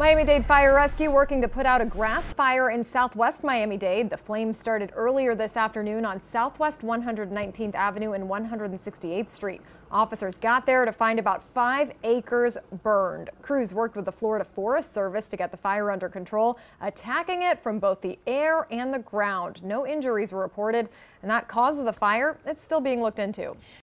Miami-Dade Fire Rescue working to put out a grass fire in southwest Miami-Dade. The flames started earlier this afternoon on southwest 119th Avenue and 168th Street. Officers got there to find about five acres burned. Crews worked with the Florida Forest Service to get the fire under control, attacking it from both the air and the ground. No injuries were reported, and that cause of the fire, it's still being looked into.